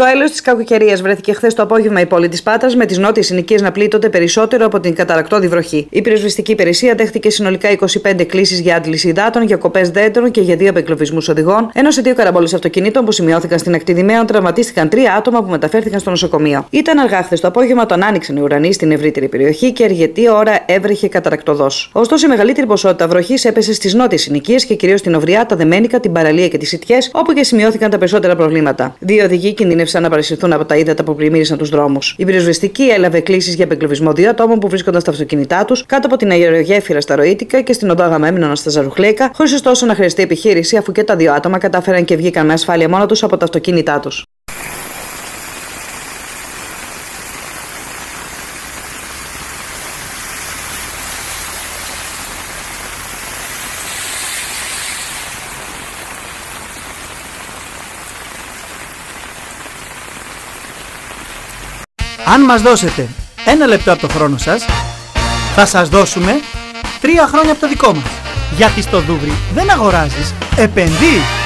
Στο έλο της κακοκαιρίας βρέθηκε χθες το απόγευμα η πόλη της Πάτρας με τις νότιες συνοικίες να πλήττονται περισσότερο από την καταρακτώδη βροχή. Η πυροσβεστική υπηρεσία δέχτηκε συνολικά 25 κλήσεις για άντληση υδάτων, για κοπές δέντρων και για δύο απεκλωβισμούς οδηγών, ενώ σε δύο καραμπόλες αυτοκινήτων που σημειώθηκαν στην ακτή Δημαίων τραυματίστηκαν τρία άτομα που μεταφέρθηκαν στο νοσοκομείο. Ήταν αργά χθες το απόγευμα όταν άνοιξαν οι ουρανοί στην ευρύτερη περιοχή και αργετή ώρα έβρεχε καταρακτοδός. Ωστόσο, η μεγαλύτερη ποσότητα βροχής έπεσε στις νότιες συνοικίες και κυρίως στην Οβριά, τα Δεμένικα, την Παραλία και τις Ιτιές, όπου και σημειώθηκαν τα περισσότερα προβλήματα. Δύο οδηγοί κινδύνευσαν να παρασυρθούν από τα ύδατα που πλημμύρισαν τους δρόμους. Η πυροσβεστική έλαβε κλήσει για απεγκλωβισμό δύο ατόμων που βρίσκονταν στα αυτοκίνητά τους κάτω από την αερογέφυρα στα Ροήτικα και στην οδό Αγαμέμνονα στα Ζαρουχλέκα, χωρίς ωστόσο να χρειαστεί επιχείρηση αφού και τα δύο άτομα κατάφεραν και βγήκαν με ασφάλεια μόνο τους από τα αυτοκίνητά τους. Αν μας δώσετε ένα λεπτό από το χρόνο σας, θα σας δώσουμε τρία χρόνια από το δικό μας. Γιατί στο Δούβρι δεν αγοράζεις, επενδύεις.